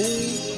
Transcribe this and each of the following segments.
Ooh.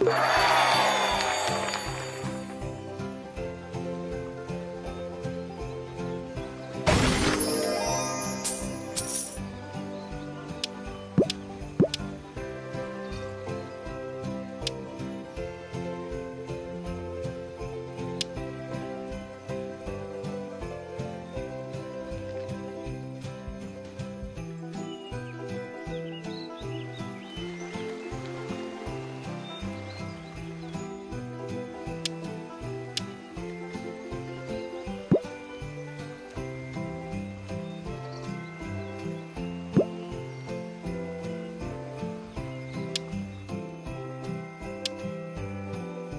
you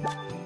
Bye.